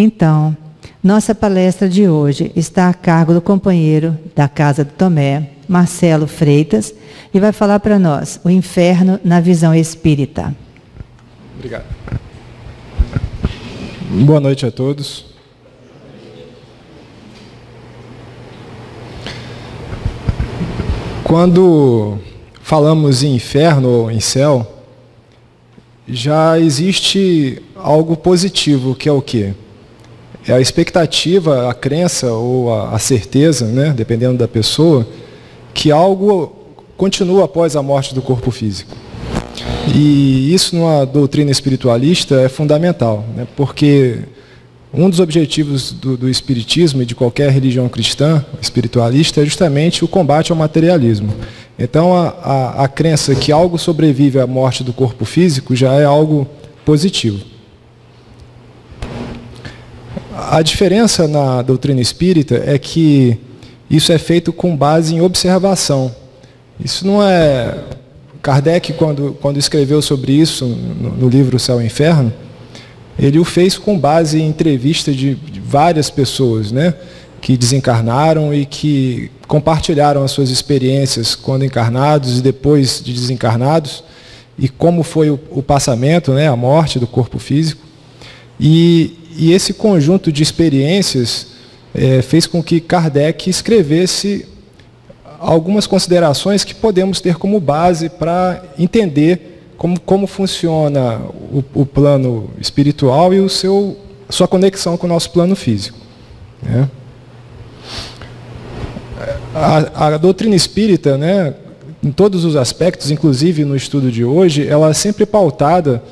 Então, nossa palestra de hoje está a cargo do companheiro da Casa do Tomé, Marcelo Freitas, e vai falar para nós o inferno na visão espírita. Obrigado. Boa noite a todos. Quando falamos em inferno ou em céu, já existe algo positivo, que é o quê? É a expectativa, a crença ou a, a certeza, né, dependendo da pessoa, que algo continua após a morte do corpo físico. E isso numa doutrina espiritualista é fundamental, né, porque um dos objetivos do, do, Espiritismo e de qualquer religião cristã espiritualista é justamente o combate ao materialismo. Então, a, a, a crença que algo sobrevive à morte do corpo físico já é algo positivo. A diferença na doutrina espírita é que isso é feito com base em observação. Isso não é. Kardec, quando, quando escreveu sobre isso no, no livro Céu e Inferno, ele o fez com base em entrevistas de, de várias pessoas, né? que desencarnaram e que compartilharam as suas experiências quando encarnados e depois de desencarnados, e como foi o, o passamento, né, a morte do corpo físico. E, e esse conjunto de experiências é, fez com que Kardec escrevesse algumas considerações que podemos ter como base para entender como, como funciona o, o, plano espiritual e o seu, sua conexão com o nosso plano físico. Né? A, a, doutrina espírita, né, em todos os aspectos, inclusive no estudo de hoje, ela é sempre pautada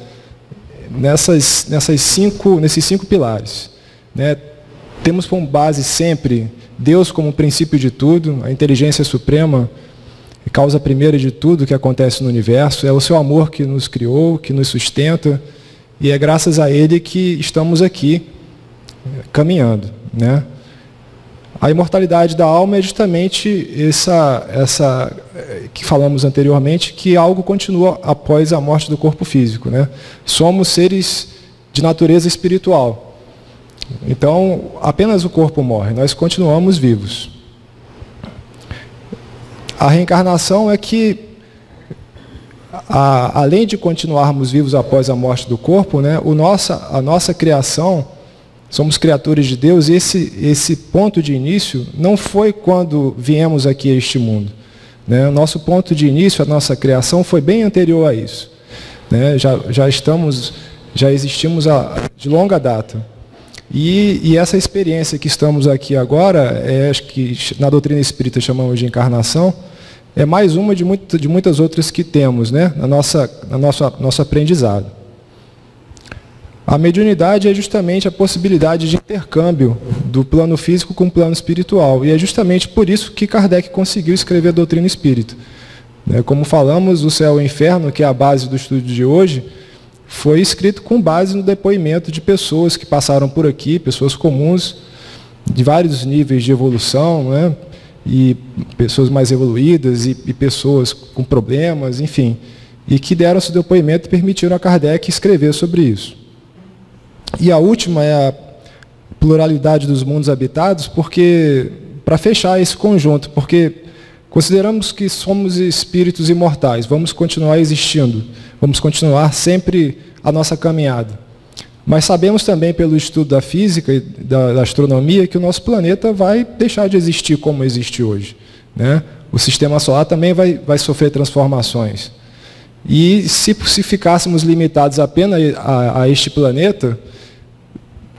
nessas, nessas cinco, nesses cinco pilares. Né? Temos como base sempre Deus como princípio de tudo, a inteligência suprema, causa primeira de tudo que acontece no universo, é o seu amor que nos criou, que nos sustenta, e é graças a ele que estamos aqui caminhando. Né? A imortalidade da alma é justamente essa, essa que falamos anteriormente, que algo continua após a morte do corpo físico. Né? Somos seres de natureza espiritual. Então, apenas o corpo morre, nós continuamos vivos. A reencarnação é que, a, além de continuarmos vivos após a morte do corpo, né, o nossa, a nossa criação Somos criaturas de Deus e esse, esse ponto de início não foi quando viemos aqui a este mundo. Né? O nosso ponto de início, a nossa criação, foi bem anterior a isso. Né? Já, já estamos, já existimos a, de longa data. E, e, essa experiência que estamos aqui agora, é, acho que na doutrina espírita chamamos de encarnação, é mais uma de, muito, de muitas outras que temos né? na nossa, na nossa, nosso aprendizado. A mediunidade é justamente a possibilidade de intercâmbio do plano físico com o plano espiritual. E é justamente por isso que Kardec conseguiu escrever a doutrina espírita. Né, como falamos, o céu e o inferno, que é a base do estudo de hoje, foi escrito com base no depoimento de pessoas que passaram por aqui, pessoas comuns, de vários níveis de evolução, né? e pessoas mais evoluídas, e, e pessoas com problemas, enfim, e que deram seu depoimento e permitiram a Kardec escrever sobre isso. E a última é a pluralidade dos mundos habitados, porque para fechar esse conjunto, porque consideramos que somos espíritos imortais, vamos continuar existindo, vamos continuar sempre a nossa caminhada. Mas sabemos também pelo estudo da física e da, da astronomia que o nosso planeta vai deixar de existir como existe hoje. Né? O sistema solar também vai, vai sofrer transformações. E se, se ficássemos limitados apenas a, a este planeta,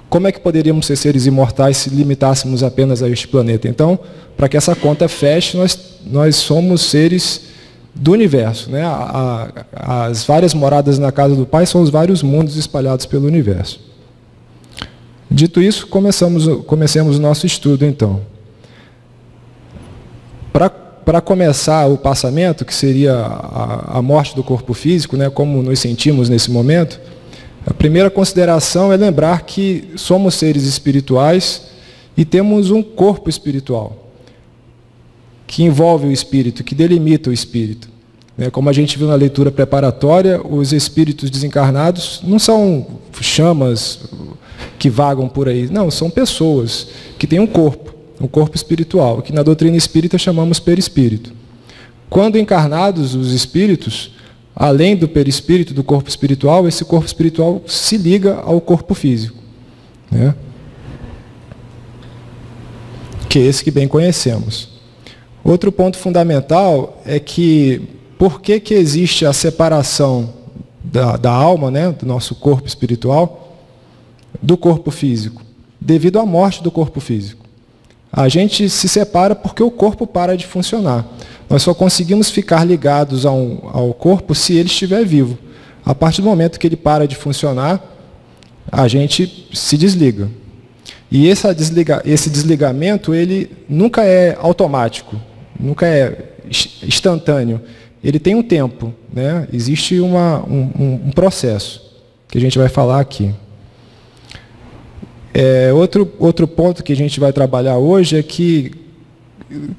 como é que poderíamos ser seres imortais se limitássemos apenas a este planeta? Então, para que essa conta feche, nós, nós somos seres do universo. Né? A, a, as várias moradas na casa do Pai são os vários mundos espalhados pelo universo. Dito isso, começamos, comecemos o nosso estudo então. Para começar o passamento, que seria a, a morte do corpo físico, né, como nos sentimos nesse momento, a primeira consideração é lembrar que somos seres espirituais e temos um corpo espiritual que envolve o espírito, que delimita o espírito. Né, como a gente viu na leitura preparatória, os espíritos desencarnados não são chamas que vagam por aí. Não, são pessoas que têm um corpo, um corpo espiritual, que na doutrina espírita chamamos perispírito. Quando encarnados os espíritos, além do perispírito, do corpo espiritual, esse corpo espiritual se liga ao corpo físico. Né? Que é esse que bem conhecemos. Outro ponto fundamental é que por que, que existe a separação da, da alma, né, do nosso corpo espiritual, do corpo físico? Devido à morte do corpo físico. A gente se separa porque o corpo para de funcionar. Nós só conseguimos ficar ligados ao, ao corpo se ele estiver vivo. A partir do momento que ele para de funcionar, a gente se desliga. E esse, desliga, esse desligamento ele nunca é automático, nunca é instantâneo. Ele tem um tempo, né? existe uma, um, um processo que a gente vai falar aqui. É, outro, outro ponto que a gente vai trabalhar hoje é que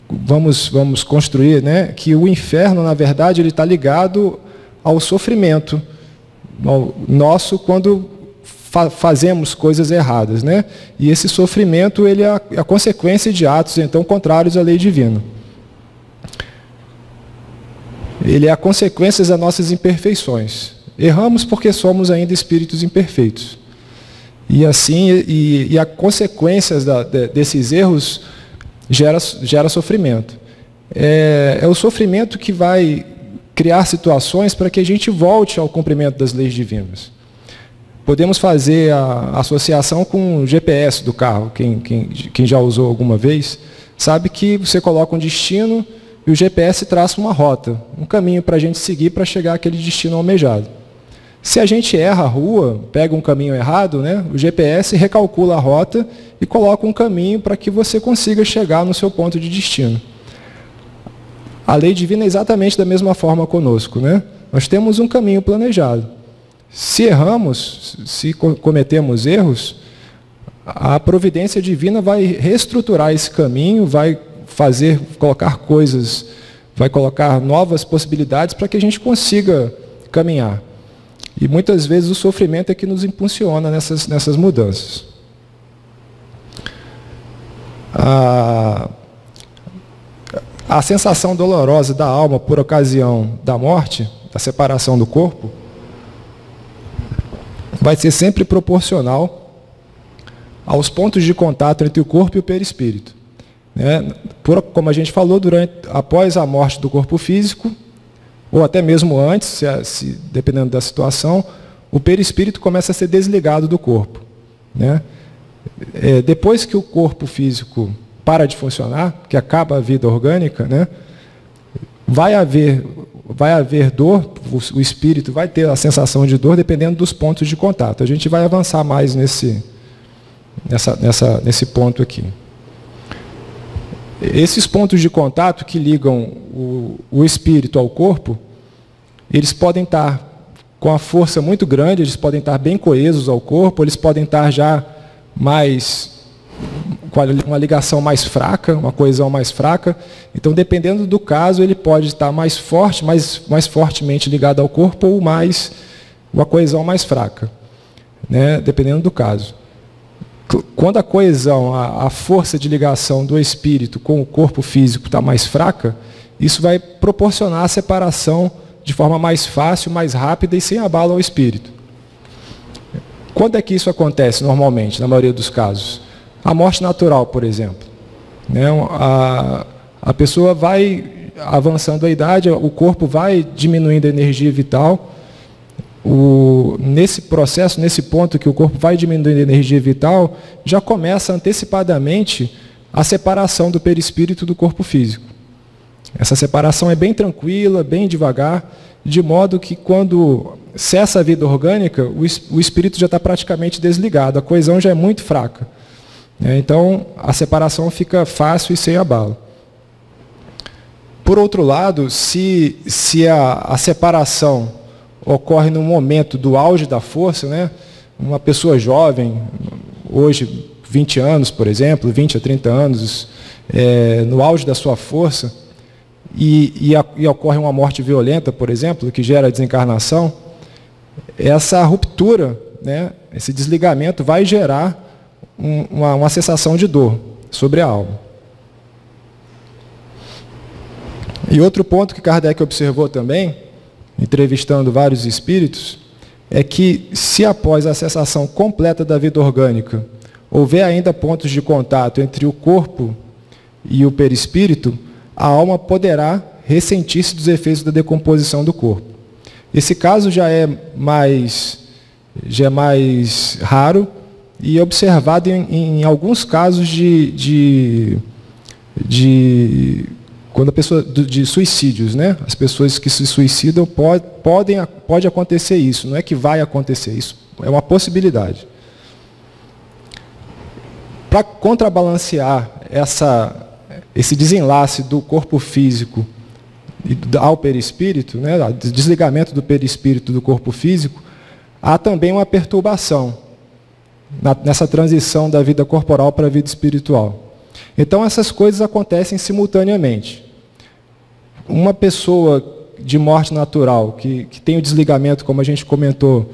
vamos, vamos construir, né, que o inferno, na verdade, ele está ligado ao sofrimento nosso quando fa fazemos coisas erradas. Né? E esse sofrimento ele é a, é a consequência de atos, então, contrários à lei divina. Ele é a consequência das nossas imperfeições. Erramos porque somos ainda espíritos imperfeitos. E assim, e, e a consequências da, de, desses erros gera, gera sofrimento. É, é o sofrimento que vai criar situações para que a gente volte ao cumprimento das leis divinas. Podemos fazer a associação com o GPS do carro. Quem, quem, quem já usou alguma vez sabe que você coloca um destino e o GPS traça uma rota, um caminho para a gente seguir para chegar àquele destino almejado. Se a gente erra a rua, pega um caminho errado, né, o GPS recalcula a rota e coloca um caminho para que você consiga chegar no seu ponto de destino. A lei divina é exatamente da mesma forma conosco. Né? Nós temos um caminho planejado. Se erramos, se cometemos erros, a providência divina vai reestruturar esse caminho, vai fazer, colocar coisas, vai colocar novas possibilidades para que a gente consiga caminhar. E muitas vezes o sofrimento é que nos impulsiona nessas, nessas mudanças. A, a sensação dolorosa da alma por ocasião da morte, da separação do corpo, vai ser sempre proporcional aos pontos de contato entre o corpo e o perispírito. Né? Por, como a gente falou, durante, após a morte do corpo físico, ou até mesmo antes, se, se, dependendo da situação, o perispírito começa a ser desligado do corpo. Né? É, depois que o corpo físico para de funcionar, que acaba a vida orgânica, né? vai haver vai haver dor, o, o espírito vai ter a sensação de dor dependendo dos pontos de contato. A gente vai avançar mais nesse, nessa, nessa, nesse ponto aqui. Esses pontos de contato que ligam o, o espírito ao corpo, eles podem estar com a força muito grande, eles podem estar bem coesos ao corpo, eles podem estar já mais com uma ligação mais fraca, uma coesão mais fraca. Então, dependendo do caso, ele pode estar mais forte, mais, mais fortemente ligado ao corpo ou mais uma coesão mais fraca, né? dependendo do caso quando a coesão, a, a, força de ligação do espírito com o corpo físico está mais fraca, isso vai proporcionar a separação de forma mais fácil, mais rápida e sem abalo ao espírito. Quando é que isso acontece normalmente, na maioria dos casos? A morte natural, por exemplo. Né? A, a pessoa vai avançando a idade, o corpo vai diminuindo a energia vital, o, nesse processo, nesse ponto que o corpo vai diminuindo a energia vital, já começa antecipadamente a separação do perispírito do corpo físico. Essa separação é bem tranquila, bem devagar, de modo que quando cessa a vida orgânica, o, o espírito já está praticamente desligado, a coesão já é muito fraca. É, então, a separação fica fácil e sem abalo. Por outro lado, se, se a, a separação ocorre no momento do auge da força, né? Uma pessoa jovem, hoje 20 anos, por exemplo, 20 a 30 anos, é, no auge da sua força, e, e, a, e ocorre uma morte violenta, por exemplo, que gera desencarnação, essa ruptura né, esse desligamento vai gerar um, uma, uma sensação de dor sobre a alma. E outro ponto que Kardec observou também, entrevistando vários espíritos, é que se após a cessação completa da vida orgânica houver ainda pontos de contato entre o corpo e o perispírito, a alma poderá ressentir-se dos efeitos da decomposição do corpo. Esse caso já é mais, já é mais raro e observado em, em alguns casos de, de, de quando a pessoa de suicídios, né? As pessoas que se suicidam pode, podem pode acontecer isso, não é que vai acontecer isso, é uma possibilidade. Para contrabalancear essa esse desenlace do corpo físico ao perispírito, né, desligamento do perispírito do corpo físico, há também uma perturbação nessa transição da vida corporal para a vida espiritual. Então essas coisas acontecem simultaneamente. Uma pessoa de morte natural, que, que tem o desligamento, como a gente comentou,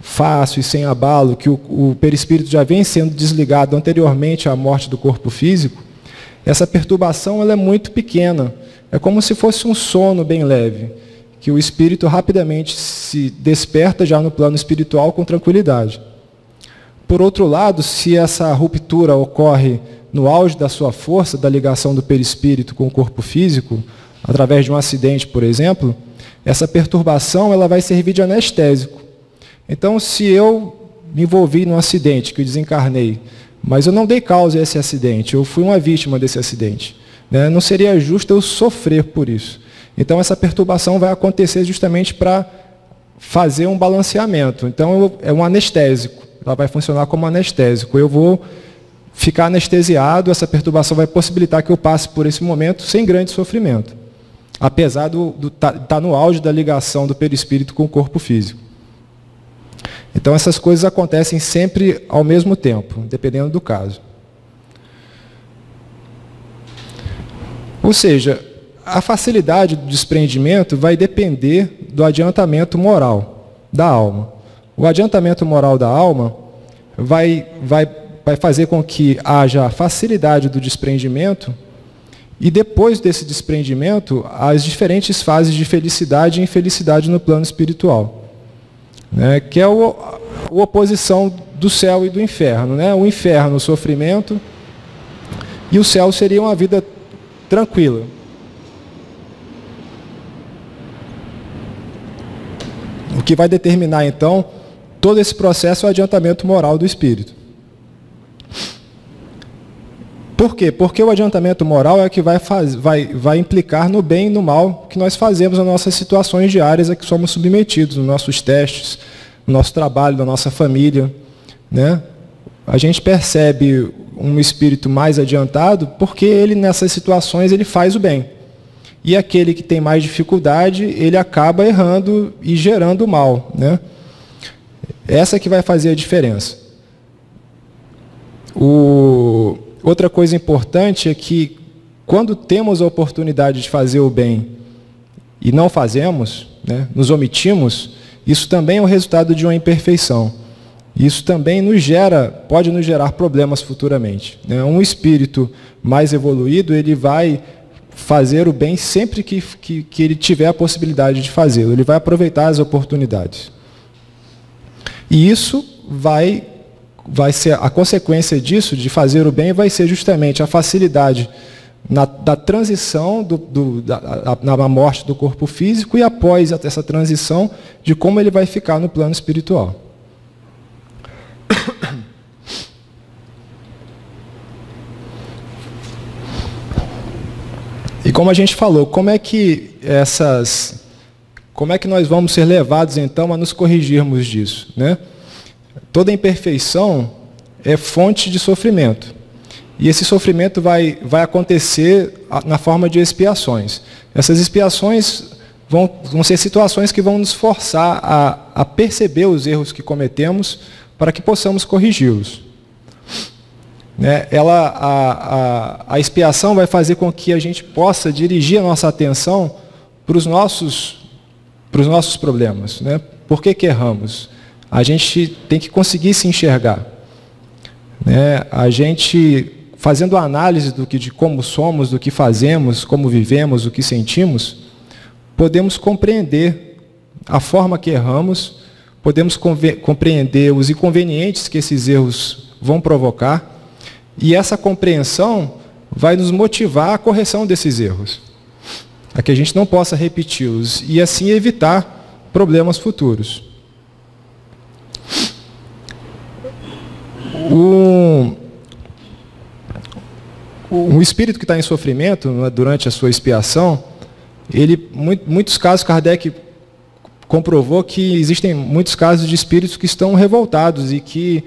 fácil e sem abalo, que o, o perispírito já vem sendo desligado anteriormente à morte do corpo físico, essa perturbação ela é muito pequena. É como se fosse um sono bem leve, que o espírito rapidamente se desperta já no plano espiritual com tranquilidade. Por outro lado, se essa ruptura ocorre no auge da sua força, da ligação do perispírito com o corpo físico, através de um acidente, por exemplo, essa perturbação ela vai servir de anestésico. Então, se eu me envolvi num acidente, que eu desencarnei, mas eu não dei causa a esse acidente, eu fui uma vítima desse acidente. Né? Não seria justo eu sofrer por isso. Então, essa perturbação vai acontecer justamente para fazer um balanceamento. Então, eu, é um anestésico. Ela vai funcionar como anestésico. Eu vou ficar anestesiado, essa perturbação vai possibilitar que eu passe por esse momento sem grande sofrimento. Apesar de estar tá, tá no auge da ligação do perispírito com o corpo físico. Então essas coisas acontecem sempre ao mesmo tempo, dependendo do caso. Ou seja, a facilidade do desprendimento vai depender do adiantamento moral da alma. O adiantamento moral da alma vai, vai, vai fazer com que haja facilidade do desprendimento e depois desse desprendimento, as diferentes fases de felicidade e infelicidade no plano espiritual né, que é o, a oposição do céu e do inferno. Né? O inferno, o sofrimento, e o céu seria uma vida tranquila. O que vai determinar, então, todo esse processo é o adiantamento moral do espírito. Por quê? Porque o adiantamento moral é que vai, faz, vai, vai implicar no bem e no mal que nós fazemos nas nossas situações diárias a que somos submetidos, nos nossos testes, no nosso trabalho, na nossa família. Né? A gente percebe um espírito mais adiantado porque ele, nessas situações, ele faz o bem. E aquele que tem mais dificuldade, ele acaba errando e gerando o mal. Né? Essa que vai fazer a diferença. O Outra coisa importante é que quando temos a oportunidade de fazer o bem e não fazemos, né, nos omitimos, isso também é o resultado de uma imperfeição. Isso também nos gera, pode nos gerar problemas futuramente. Né? Um espírito mais evoluído, ele vai fazer o bem sempre que, que, que ele tiver a possibilidade de fazê-lo. Ele vai aproveitar as oportunidades. E isso vai vai ser a consequência disso, de fazer o bem, vai ser justamente a facilidade na, da transição do, do, da, na morte do corpo físico e após essa transição de como ele vai ficar no plano espiritual. E como a gente falou, como é que essas, como é que nós vamos ser levados então a nos corrigirmos disso, né? Toda imperfeição é fonte de sofrimento. E esse sofrimento vai, vai acontecer na forma de expiações. Essas expiações vão, vão ser situações que vão nos forçar a, a perceber os erros que cometemos para que possamos corrigi-los. Né? Ela, a, a, a expiação vai fazer com que a gente possa dirigir a nossa atenção para os nossos, para os nossos problemas. Né? Por que, que erramos? A gente tem que conseguir se enxergar. Né? A gente, fazendo análise do que, de como somos, do que fazemos, como vivemos, o que sentimos, podemos compreender a forma que erramos, podemos compreender os inconvenientes que esses erros vão provocar, e essa compreensão vai nos motivar à correção desses erros, a que a gente não possa repeti-los e assim evitar problemas futuros. Um, um espírito que está em sofrimento né, durante a sua expiação, ele, muitos casos, Kardec comprovou que existem muitos casos de espíritos que estão revoltados e que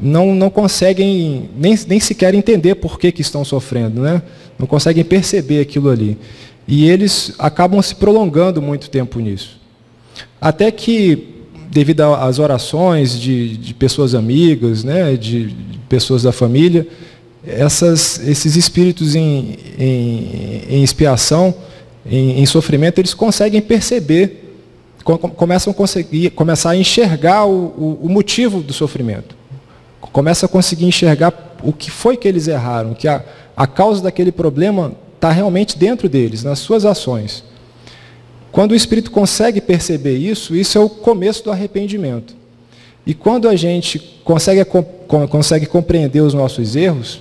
não, não conseguem nem, nem sequer entender por que, que estão sofrendo, né? não conseguem perceber aquilo ali. E eles acabam se prolongando muito tempo nisso. Até que, devido às orações de, de pessoas amigas, né, de, pessoas da família, essas, esses espíritos em, em, em expiação, em, em, sofrimento, eles conseguem perceber, começam a conseguir, começar a enxergar o, o, o motivo do sofrimento. Começa a conseguir enxergar o que foi que eles erraram, que a, a causa daquele problema está realmente dentro deles, nas suas ações. Quando o Espírito consegue perceber isso, isso é o começo do arrependimento. E quando a gente consegue, consegue compreender os nossos erros,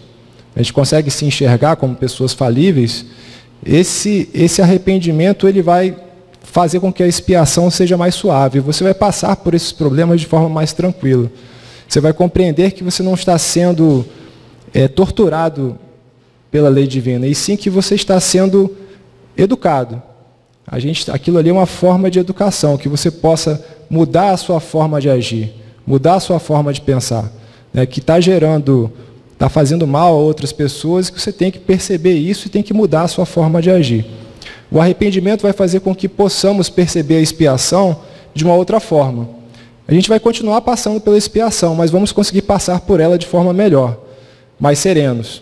a gente consegue se enxergar como pessoas falíveis, esse, esse arrependimento ele vai fazer com que a expiação seja mais suave. Você vai passar por esses problemas de forma mais tranquila. Você vai compreender que você não está sendo é, torturado pela lei divina, e sim que você está sendo educado. A gente, aquilo ali é uma forma de educação, que você possa mudar a sua forma de agir, mudar a sua forma de pensar, né, que está gerando, está fazendo mal a outras pessoas, que você tem que perceber isso e tem que mudar a sua forma de agir. O arrependimento vai fazer com que possamos perceber a expiação de uma outra forma. A gente vai continuar passando pela expiação, mas vamos conseguir passar por ela de forma melhor, mais serenos.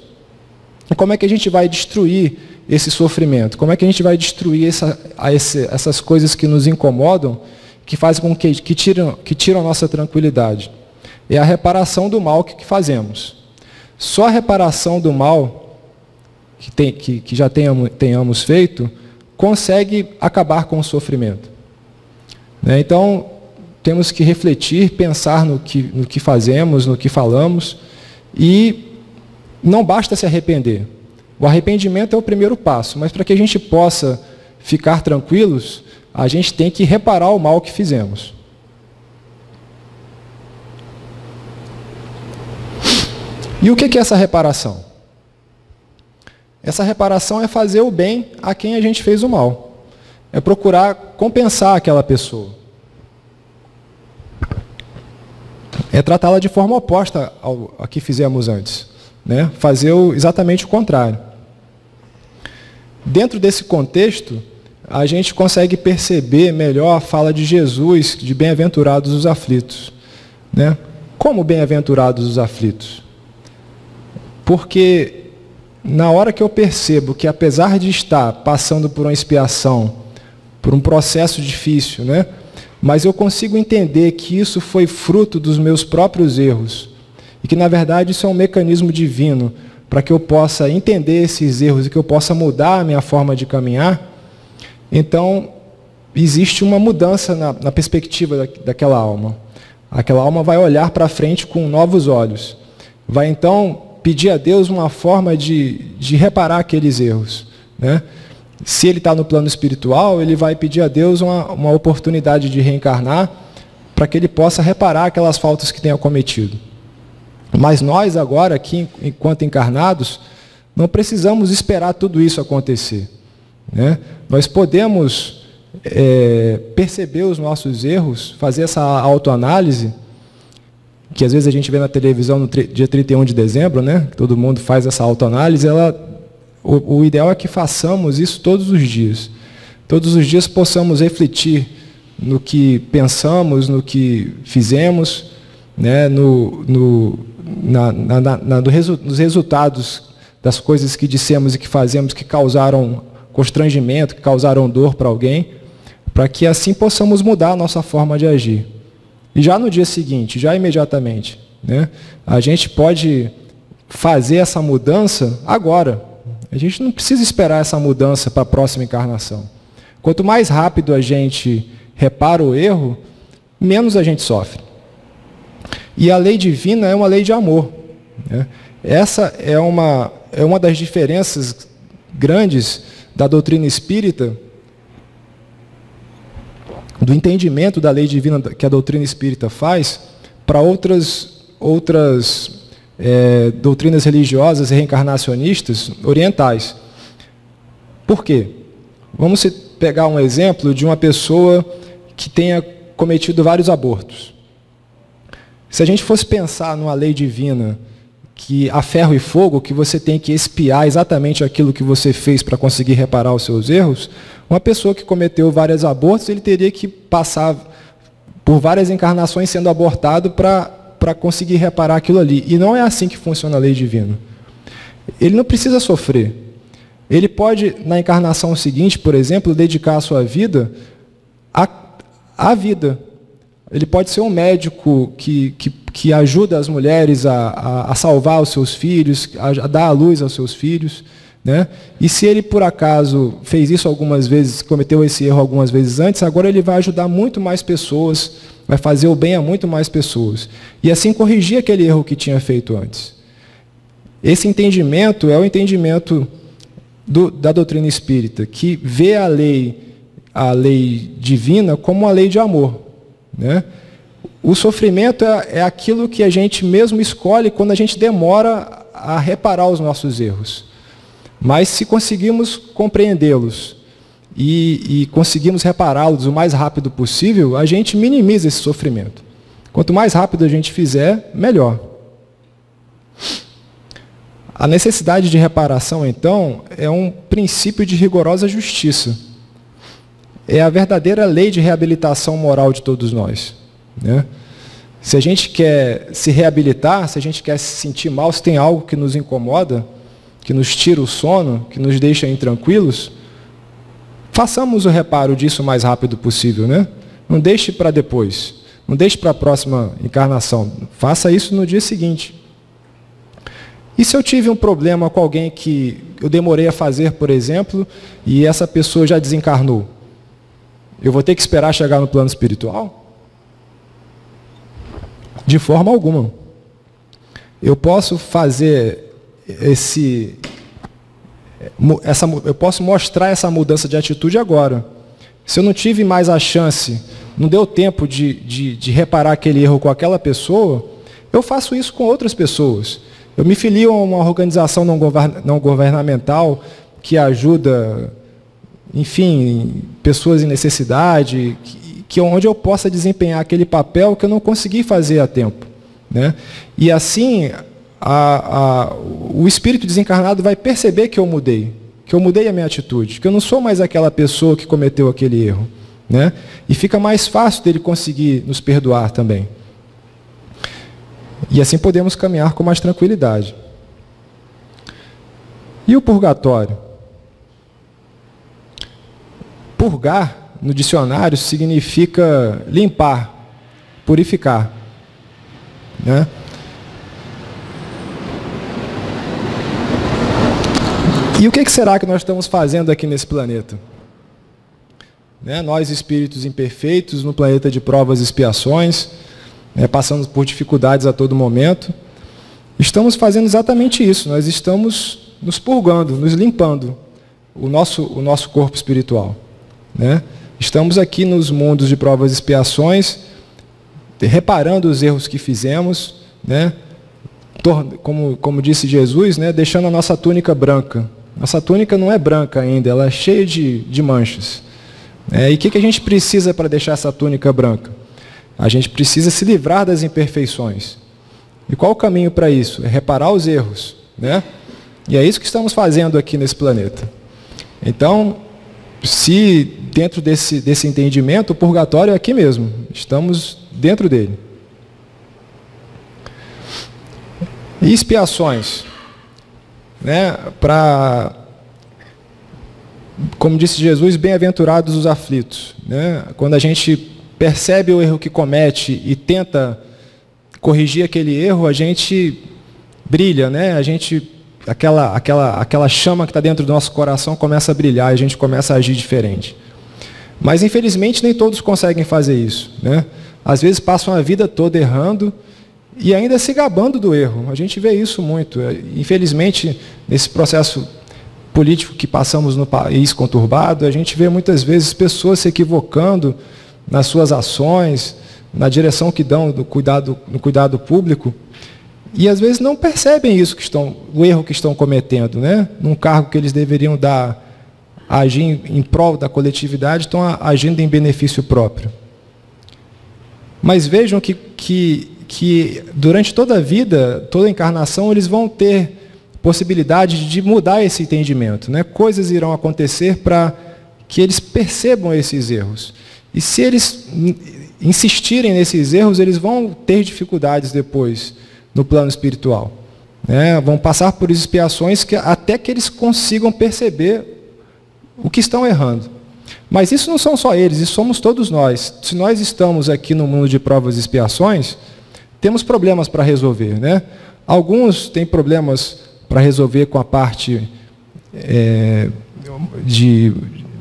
E como é que a gente vai destruir esse sofrimento? Como é que a gente vai destruir essa, esse, essas coisas que nos incomodam, que fazem com que, que, tiram, que tiram a nossa tranquilidade? É a reparação do mal que, que fazemos. Só a reparação do mal que, tem, que, que já tenhamos, tenhamos feito consegue acabar com o sofrimento. Né? Então, temos que refletir, pensar no que, no que fazemos, no que falamos, e não basta se arrepender. O arrependimento é o primeiro passo, mas para que a gente possa ficar tranquilos, a gente tem que reparar o mal que fizemos. E o que é essa reparação? Essa reparação é fazer o bem a quem a gente fez o mal. É procurar compensar aquela pessoa. é tratá-la de forma oposta ao, que fizemos antes. Né? Fazer exatamente o contrário. Dentro desse contexto, a gente consegue perceber melhor a fala de Jesus, de bem-aventurados os aflitos. Né? Como bem-aventurados os aflitos? Porque na hora que eu percebo que apesar de estar passando por uma expiação, por um processo difícil, né? mas eu consigo entender que isso foi fruto dos meus próprios erros e que, na verdade, isso é um mecanismo divino para que eu possa entender esses erros e que eu possa mudar a minha forma de caminhar, então existe uma mudança na, na perspectiva da, daquela alma. Aquela alma vai olhar para frente com novos olhos. Vai então pedir a Deus uma forma de, de reparar aqueles erros. Né? Se ele está no plano espiritual, ele vai pedir a Deus uma, uma oportunidade de reencarnar para que ele possa reparar aquelas faltas que tenha cometido. Mas nós agora, aqui, enquanto encarnados, não precisamos esperar tudo isso acontecer. Né? Nós podemos é, perceber os nossos erros, fazer essa autoanálise, que às vezes a gente vê na televisão no dia 31 de dezembro, né? todo mundo faz essa autoanálise, ela o, o ideal é que façamos isso todos os dias. Todos os dias possamos refletir no que pensamos, no que fizemos, né, no, no, na, na, na, no resu, nos resultados das coisas que dissemos e que fazemos que causaram constrangimento, que causaram dor para alguém, para que assim possamos mudar a nossa forma de agir. E já no dia seguinte, já imediatamente, né? a gente pode fazer essa mudança agora. A gente não precisa esperar essa mudança para a próxima encarnação. Quanto mais rápido a gente repara o erro, menos a gente sofre. E a lei divina é uma lei de amor. Né? Essa é uma, é uma das diferenças grandes da doutrina espírita, do entendimento da lei divina que a doutrina espírita faz, para outras, outras é, doutrinas religiosas reencarnacionistas orientais. Por quê? Vamos pegar um exemplo de uma pessoa que tenha cometido vários abortos. Se a gente fosse pensar numa lei divina que a ferro e fogo, que você tem que espiar exatamente aquilo que você fez para conseguir reparar os seus erros, uma pessoa que cometeu vários abortos, ele teria que passar por várias encarnações sendo abortado para conseguir reparar aquilo ali. E não é assim que funciona a lei divina. Ele não precisa sofrer. Ele pode, na encarnação seguinte, por exemplo, dedicar a sua vida à, à vida. Ele pode ser um médico que, que, que ajuda as mulheres a, a, a salvar os seus filhos, a, a, dar a luz aos seus filhos. Né? E se ele, por acaso, fez isso algumas vezes, cometeu esse erro algumas vezes antes, agora ele vai ajudar muito mais pessoas, vai fazer o bem a muito mais pessoas. E assim corrigir aquele erro que tinha feito antes. Esse entendimento é o entendimento do, da doutrina espírita, que vê a lei, a lei divina como uma lei de amor. Né? O sofrimento é, é aquilo que a gente mesmo escolhe quando a gente demora a reparar os nossos erros. Mas se conseguimos compreendê-los e, e conseguimos repará-los o mais rápido possível, a gente minimiza esse sofrimento. Quanto mais rápido a gente fizer, melhor. A necessidade de reparação, então, é um princípio de rigorosa justiça. É a verdadeira lei de reabilitação moral de todos nós. Né? Se a gente quer se reabilitar, se a gente quer se sentir mal, se tem algo que nos incomoda, que nos tira o sono, que nos deixa intranquilos, façamos o reparo disso o mais rápido possível. Né? Não deixe para depois. Não deixe para a próxima encarnação. Faça isso no dia seguinte. E se eu tive um problema com alguém que eu demorei a fazer, por exemplo, e essa pessoa já desencarnou? Eu vou ter que esperar chegar no plano espiritual? De forma alguma. Eu posso fazer esse. Essa, eu posso mostrar essa mudança de atitude agora. Se eu não tive mais a chance, não deu tempo de, de, de reparar aquele erro com aquela pessoa, eu faço isso com outras pessoas. Eu me filio a uma organização não, não governamental que ajuda, enfim, pessoas em necessidade, que, que onde eu possa desempenhar aquele papel que eu não consegui fazer a tempo. Né? E assim, a, a, o espírito desencarnado vai perceber que eu mudei, que eu mudei a minha atitude, que eu não sou mais aquela pessoa que cometeu aquele erro. Né? E fica mais fácil dele conseguir nos perdoar também. E assim podemos caminhar com mais tranquilidade. E o purgatório? Purgar, no dicionário, significa limpar, purificar. Né? E o que será que nós estamos fazendo aqui nesse planeta? Né? Nós, espíritos imperfeitos, no planeta de provas e expiações, né, passando por dificuldades a todo momento. Estamos fazendo exatamente isso, nós estamos nos purgando, nos limpando o nosso, o nosso corpo espiritual. Né? Estamos aqui nos mundos de provas e expiações, reparando os erros que fizemos, né? como, como disse Jesus, né? deixando a nossa túnica branca. Nossa túnica não é branca ainda, ela é cheia de, de manchas. É, e o que, que a gente precisa para deixar essa túnica branca? A gente precisa se livrar das imperfeições. E qual o caminho para isso? É reparar os erros. Né? E é isso que estamos fazendo aqui nesse planeta. Então, se dentro desse, desse entendimento, o purgatório é aqui mesmo. Estamos dentro dele. E expiações. Né? Para, como disse Jesus, bem-aventurados os aflitos. Né? Quando a gente percebe o erro que comete e tenta corrigir aquele erro, a gente brilha, né? A gente aquela aquela aquela chama que está dentro do nosso coração começa a brilhar, e a gente começa a agir diferente. Mas infelizmente nem todos conseguem fazer isso, né? Às vezes passam a vida toda errando e ainda se gabando do erro. A gente vê isso muito. Infelizmente, nesse processo político que passamos no país conturbado, a gente vê muitas vezes pessoas se equivocando nas suas ações, na direção que dão do cuidado, no cuidado público, e às vezes não percebem isso que estão, o erro que estão cometendo, né? Num cargo que eles deveriam dar, agir em, prol da coletividade, estão agindo em benefício próprio. Mas vejam que, que, que durante toda a vida, toda a encarnação, eles vão ter possibilidade de mudar esse entendimento. Né? Coisas irão acontecer para que eles percebam esses erros. E se eles insistirem nesses erros, eles vão ter dificuldades depois no plano espiritual. Né? Vão passar por expiações que, até que eles consigam perceber o que estão errando. Mas isso não são só eles, isso somos todos nós. Se nós estamos aqui no mundo de provas e expiações, temos problemas para resolver. Né? Alguns têm problemas para resolver com a parte é, de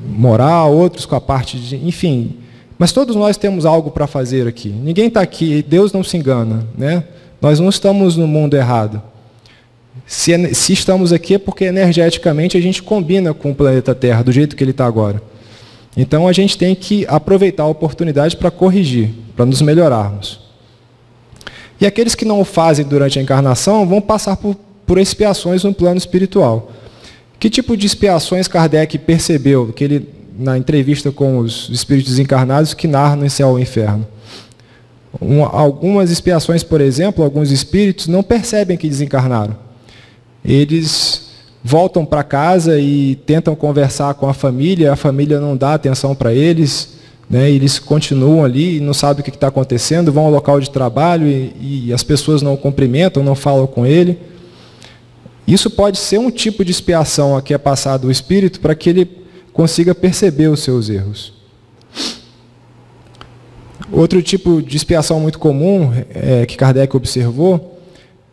moral, outros com a parte de. Enfim, mas todos nós temos algo para fazer aqui. Ninguém está aqui, Deus não se engana. Né? Nós não estamos no mundo errado. Se, se, estamos aqui é porque energeticamente a gente combina com o planeta Terra, do jeito que ele está agora. Então a gente tem que aproveitar a oportunidade para corrigir, para nos melhorarmos. E aqueles que não o fazem durante a encarnação vão passar por, por expiações no plano espiritual. Que tipo de expiações Kardec percebeu? Que ele na entrevista com os espíritos encarnados que narram em céu ou inferno. Um, algumas expiações, por exemplo, alguns espíritos não percebem que desencarnaram. Eles voltam para casa e tentam conversar com a família, a família não dá atenção para eles, né, eles continuam ali e não sabem o que está acontecendo, vão ao local de trabalho e, e as pessoas não cumprimentam, não falam com ele. Isso pode ser um tipo de expiação a que é passado o espírito para que ele consiga perceber os seus erros. Outro tipo de expiação muito comum é, que Kardec observou,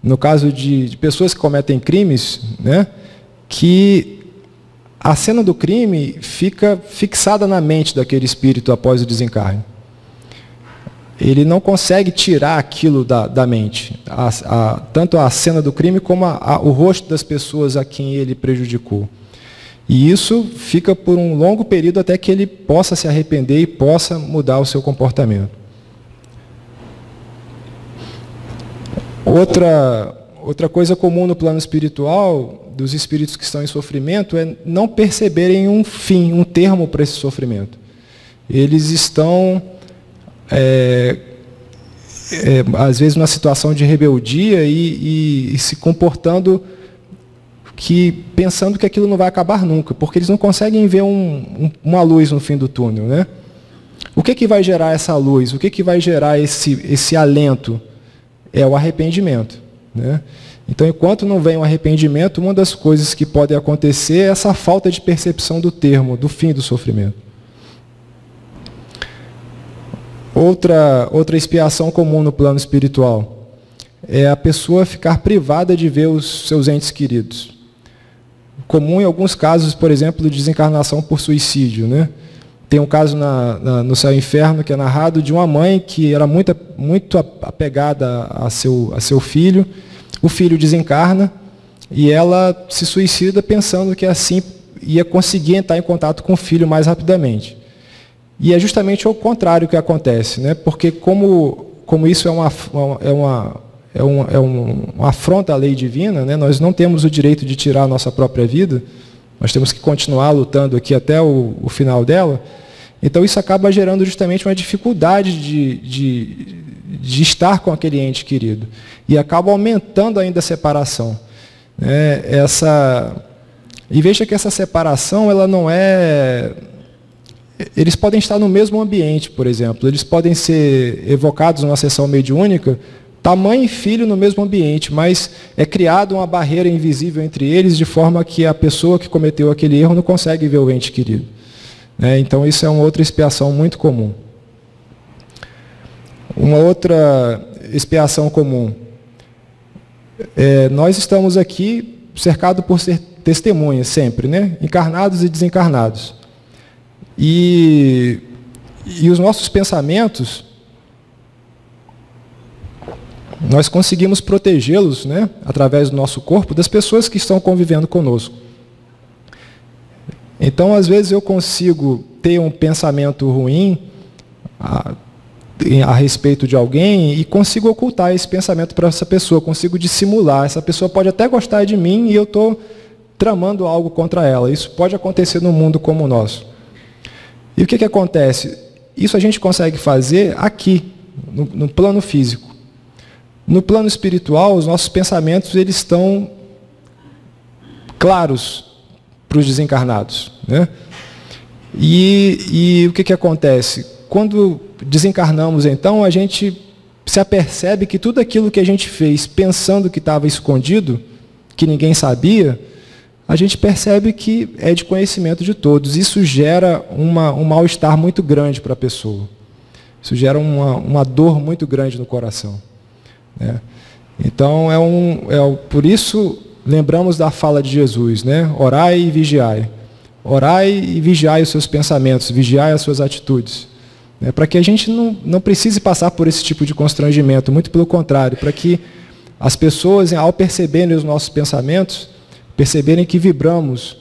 no caso de, de pessoas que cometem crimes, né, que a cena do crime fica fixada na mente daquele espírito após o desencarne. Ele não consegue tirar aquilo da, da mente, a, a, tanto a cena do crime como a, o rosto das pessoas a quem ele prejudicou. E isso fica por um longo período até que ele possa se arrepender e possa mudar o seu comportamento. Outra, outra coisa comum no plano espiritual dos espíritos que estão em sofrimento é não perceberem um fim, um termo para esse sofrimento. Eles estão, é, é, às vezes, numa situação de rebeldia e, e, e se comportando que pensando que aquilo não vai acabar nunca, porque eles não conseguem ver um, um, uma luz no fim do túnel, né? O que, que vai gerar essa luz? O que, que vai gerar esse, esse alento? É o arrependimento. Né? Então, enquanto não vem o arrependimento, uma das coisas que pode acontecer é essa falta de percepção do termo, do fim do sofrimento. Outra, outra expiação comum no plano espiritual é a pessoa ficar privada de ver os seus entes queridos comum em alguns casos, por exemplo, de desencarnação por suicídio. Né? Tem um caso na, na, no Céu e Inferno que é narrado de uma mãe que era muito, muito apegada a seu, a seu filho. O filho desencarna e ela se suicida pensando que assim ia conseguir entrar em contato com o filho mais rapidamente. E é justamente o contrário que acontece, né? porque como, como isso é uma, é uma é um, é um, uma afronta à lei divina, né? nós não temos o direito de tirar a nossa própria vida, nós temos que continuar lutando aqui até o, o final dela. Então isso acaba gerando justamente uma dificuldade de, de, de, estar com aquele ente querido. E acaba aumentando ainda a separação. Né? Essa, e veja que essa separação ela não é. Eles podem estar no mesmo ambiente, por exemplo. Eles podem ser evocados numa sessão mediúnica Está mãe e filho no mesmo ambiente, mas é criada uma barreira invisível entre eles, de forma que a pessoa que cometeu aquele erro não consegue ver o ente querido. Né? Então, isso é uma outra expiação muito comum. Uma outra expiação comum. É, nós estamos aqui cercados por testemunhas sempre, né? encarnados e desencarnados. E, e os nossos pensamentos, nós conseguimos protegê-los, né, através do nosso corpo, das pessoas que estão convivendo conosco. Então, às vezes, eu consigo ter um pensamento ruim a, a respeito de alguém e consigo ocultar esse pensamento para essa pessoa, consigo dissimular. Essa pessoa pode até gostar de mim e eu estou tramando algo contra ela. Isso pode acontecer no mundo como o nosso. E o que, que acontece? Isso a gente consegue fazer aqui, no, no plano físico. No plano espiritual, os nossos pensamentos eles estão claros para os desencarnados. Né? E, e o que, que acontece? Quando desencarnamos, então, a gente se apercebe que tudo aquilo que a gente fez pensando que estava escondido, que ninguém sabia, a gente percebe que é de conhecimento de todos. Isso gera uma, um mal-estar muito grande para a pessoa. Isso gera uma, uma dor muito grande no coração. Né? Então, é um, é, por isso, lembramos da fala de Jesus, né? orai e vigiai. Orai e vigiai os seus pensamentos, vigiai as suas atitudes. Né? Para que a gente não, não precise passar por esse tipo de constrangimento, muito pelo contrário, para que as pessoas, ao perceberem os nossos pensamentos, perceberem que vibramos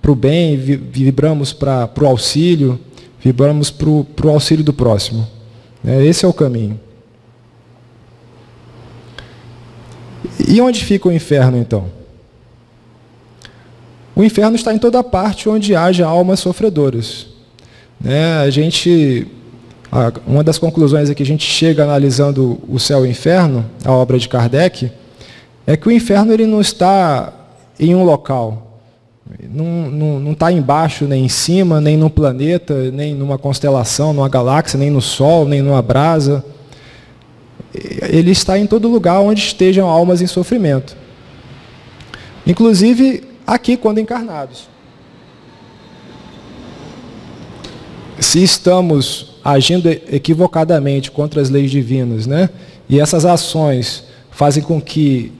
para o bem, vibramos para o auxílio, vibramos para o auxílio do próximo. É, esse é o caminho. E onde fica o inferno, então? O inferno está em toda parte onde haja almas sofredoras. Né? A gente, uma das conclusões é que a gente chega analisando o céu e o inferno, a obra de Kardec, é que o inferno ele não está em um local. Não está embaixo, nem em cima, nem no planeta, nem numa constelação, numa galáxia, nem no Sol, nem numa brasa. Ele está em todo lugar onde estejam almas em sofrimento. Inclusive aqui quando encarnados. Se estamos agindo equivocadamente contra as leis divinas, né? E essas ações fazem com que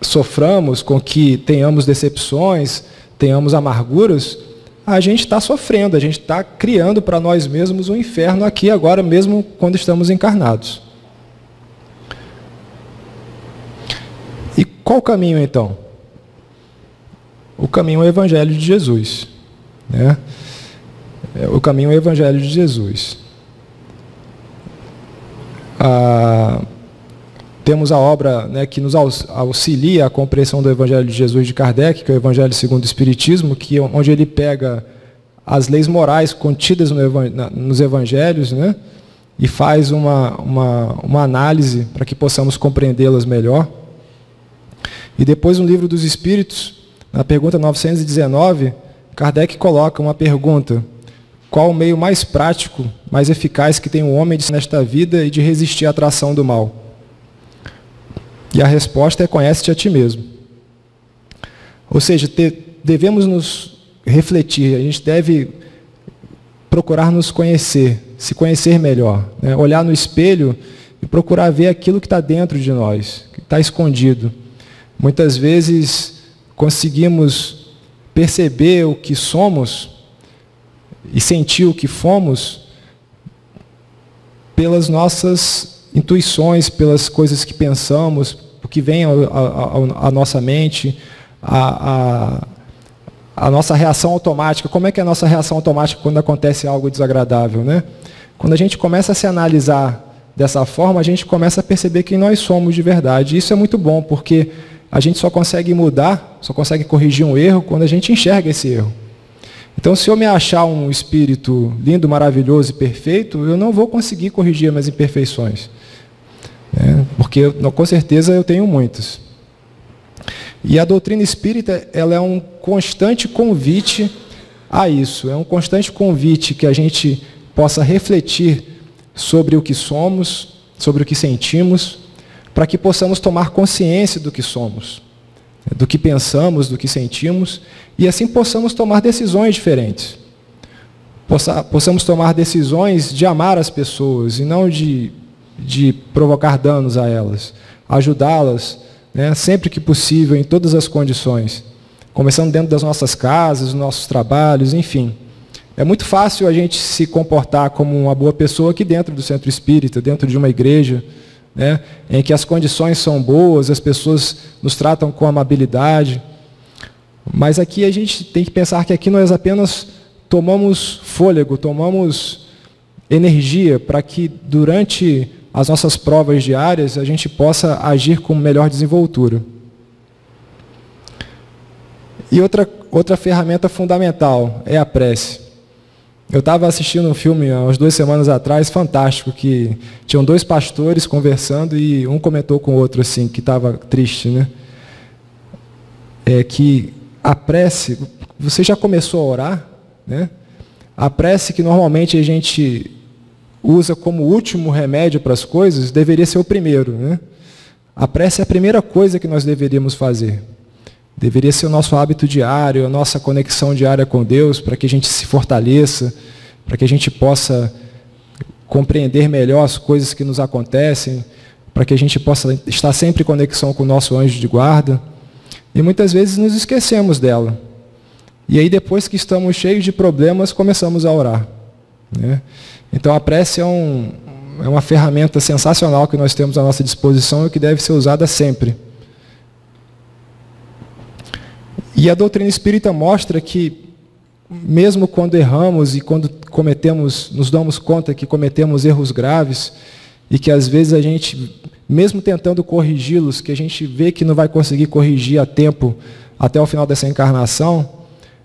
soframos, com que tenhamos decepções, tenhamos amarguras, a gente está sofrendo, a gente está criando para nós mesmos um inferno aqui agora, mesmo quando estamos encarnados. E qual o caminho então? O caminho é o Evangelho de Jesus. Né? É, o caminho é o Evangelho de Jesus. Ah, temos a obra né, que nos auxilia a compreensão do Evangelho de Jesus de Kardec, que é o Evangelho segundo o Espiritismo, que, é onde ele pega as leis morais contidas no, nos Evangelhos né, e faz uma, uma, uma análise para que possamos compreendê-las melhor. E depois, no Livro dos Espíritos, na pergunta 919, Kardec coloca uma pergunta: qual o meio mais prático, mais eficaz que tem o homem nesta vida e de resistir à atração do mal? E a resposta é conhece-te a ti mesmo. Ou seja, devemos nos refletir, a gente deve procurar nos conhecer, se conhecer melhor, né? olhar no espelho e procurar ver aquilo que está dentro de nós, que está escondido. Muitas vezes conseguimos perceber o que somos e sentir o que fomos pelas nossas intuições, pelas coisas que pensamos, o que vem à nossa mente, a, a, a, nossa reação automática. Como é que é a nossa reação automática quando acontece algo desagradável? Né? Quando a gente começa a se analisar dessa forma, a gente começa a perceber quem nós somos de verdade. Isso é muito bom, porque a gente só consegue mudar, só consegue corrigir um erro quando a gente enxerga esse erro. Então, se eu me achar um espírito lindo, maravilhoso e perfeito, eu não vou conseguir corrigir minhas imperfeições. É, porque com certeza eu tenho muitos. E a doutrina espírita ela é um constante convite a isso, é um constante convite que a gente possa refletir sobre o que somos, sobre o que sentimos, para que possamos tomar consciência do que somos, do que pensamos, do que sentimos, e assim possamos tomar decisões diferentes. Possa, possamos tomar decisões de amar as pessoas e não de de provocar danos a elas, ajudá-las né, sempre que possível, em todas as condições, começando dentro das nossas casas, dos nossos trabalhos, enfim. É muito fácil a gente se comportar como uma boa pessoa aqui dentro do centro espírita, dentro de uma igreja, né, em que as condições são boas, as pessoas nos tratam com amabilidade. Mas aqui a gente tem que pensar que aqui nós apenas tomamos fôlego, tomamos energia para que durante as nossas provas diárias a gente possa agir com melhor desenvoltura. E outra, outra ferramenta fundamental é a prece. Eu estava assistindo um filme há umas duas semanas atrás, fantástico, que tinham dois pastores conversando e um comentou com o outro assim, que estava triste, né? É que a prece, você já começou a orar, né? A prece que normalmente a gente usa como último remédio para as coisas, deveria ser o primeiro, né? A prece é a primeira coisa que nós deveríamos fazer. Deveria ser o nosso hábito diário, a nossa conexão diária com Deus, para que a gente se fortaleça, para que a gente possa compreender melhor as coisas que nos acontecem, para que a gente possa estar sempre em conexão com o nosso anjo de guarda. E muitas vezes nos esquecemos dela. E aí, depois que estamos cheios de problemas, começamos a orar. Né? Então, a prece é, um, é uma ferramenta sensacional que nós temos à nossa disposição e que deve ser usada sempre. E a doutrina espírita mostra que, mesmo quando erramos e quando cometemos, nos damos conta que cometemos erros graves, e que às vezes a gente, mesmo tentando corrigi-los, que a gente vê que não vai conseguir corrigir a tempo até o final dessa encarnação,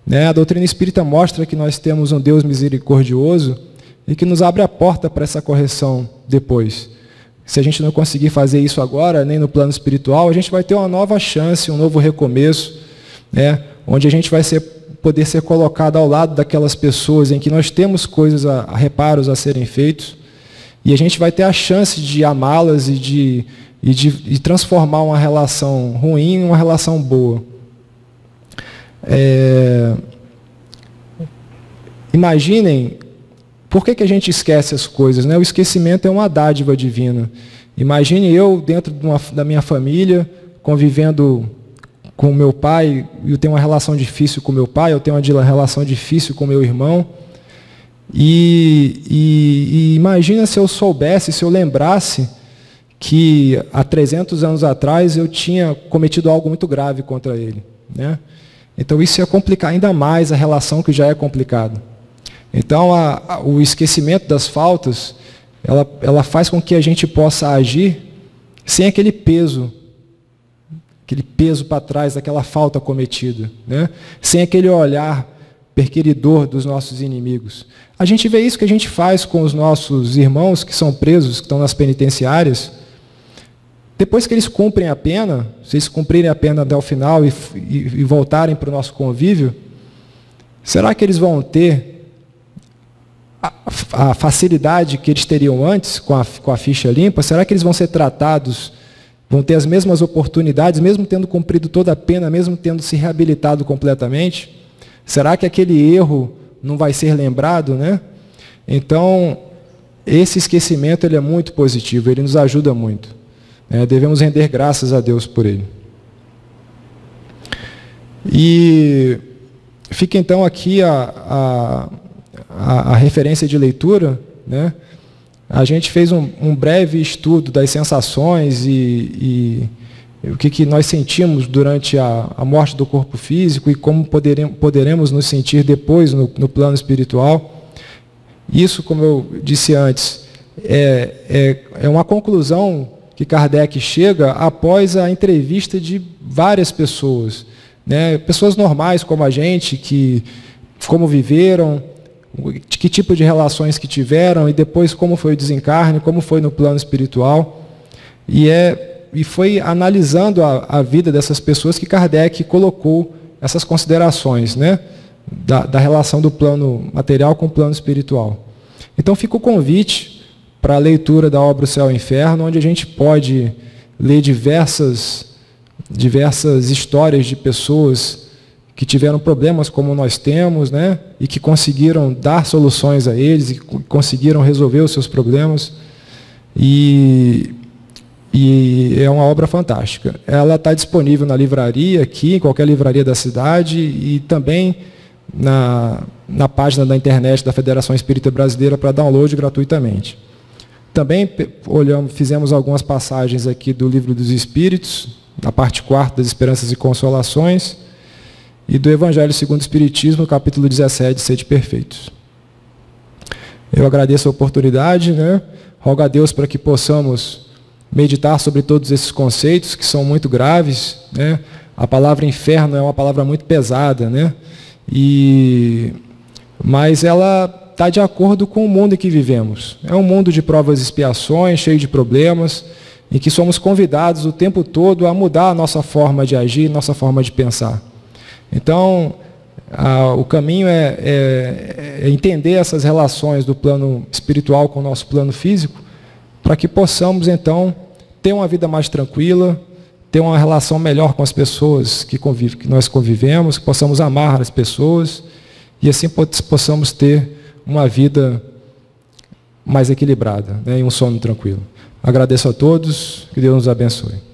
né, a doutrina espírita mostra que nós temos um Deus misericordioso e que nos abre a porta para essa correção depois. Se a gente não conseguir fazer isso agora, nem no plano espiritual, a gente vai ter uma nova chance, um novo recomeço né, onde a gente vai ser, poder ser colocado ao lado daquelas pessoas em que nós temos coisas, a, a reparos a serem feitos, e a gente vai ter a chance de amá-las e de, e de, de transformar uma relação ruim em uma relação boa. É... Imaginem por que, que a gente esquece as coisas. Né? O esquecimento é uma dádiva divina. Imagine eu, dentro de uma, da minha família, convivendo com meu pai, eu tenho uma relação difícil com meu pai, eu tenho uma relação difícil com meu irmão. E, e, e, imagina se eu soubesse, se eu lembrasse que há 300 anos atrás eu tinha cometido algo muito grave contra ele. Né? Então isso ia complicar ainda mais a relação que já é complicada. Então a, a, o esquecimento das faltas, ela, ela faz com que a gente possa agir sem aquele peso aquele peso para trás daquela falta cometida, né? sem aquele olhar perqueridor dos nossos inimigos. A gente vê isso que a gente faz com os nossos irmãos que são presos, que estão nas penitenciárias. Depois que eles cumprem a pena, se eles cumprirem a pena até o final e, e, e voltarem para o nosso convívio, será que eles vão ter a, a, facilidade que eles teriam antes com a, com a ficha limpa? Será que eles vão ser tratados vão ter as mesmas oportunidades, mesmo tendo cumprido toda a pena, mesmo tendo se reabilitado completamente? Será que aquele erro não vai ser lembrado, né? Então, esse esquecimento ele é muito positivo, ele nos ajuda muito. Né? Devemos render graças a Deus por ele. E fica então aqui a, a, a, referência de leitura, né? A gente fez um, um breve estudo das sensações e, e o que, que, nós sentimos durante a, a, morte do corpo físico e como poderemos, poderemos nos sentir depois no, no, plano espiritual. Isso, como eu disse antes, é, é, é uma conclusão que Kardec chega após a entrevista de várias pessoas. Né? Pessoas normais como a gente, que como viveram, que tipo de relações que tiveram e depois como foi o desencarne, como foi no plano espiritual. E, é, e foi analisando a, a vida dessas pessoas que Kardec colocou essas considerações né, da, da relação do plano material com o plano espiritual. Então fica o convite para a leitura da obra O Céu e o Inferno, onde a gente pode ler diversas, diversas histórias de pessoas que tiveram problemas como nós temos, né? E que conseguiram dar soluções a eles e conseguiram resolver os seus problemas. E, e é uma obra fantástica. Ela está disponível na livraria aqui, em qualquer livraria da cidade e também na, na página da internet da Federação Espírita Brasileira para download gratuitamente. Também olhamos, fizemos algumas passagens aqui do Livro dos Espíritos, na parte quarta das Esperanças e Consolações, e do Evangelho segundo o Espiritismo, capítulo 17, Sede Perfeitos. Eu agradeço a oportunidade, né? rogo a Deus para que possamos meditar sobre todos esses conceitos que são muito graves. Né? A palavra inferno é uma palavra muito pesada, né? e... mas ela está de acordo com o mundo em que vivemos. É um mundo de provas e expiações, cheio de problemas, em que somos convidados o tempo todo a mudar a nossa forma de agir, nossa forma de pensar. Então, a, o caminho é, é, é entender essas relações do plano espiritual com o nosso plano físico, para que possamos, então, ter uma vida mais tranquila, ter uma relação melhor com as pessoas que, convive, que nós convivemos, que possamos amar as pessoas e assim possamos ter uma vida mais equilibrada né, e um sono tranquilo. Agradeço a todos, que Deus nos abençoe.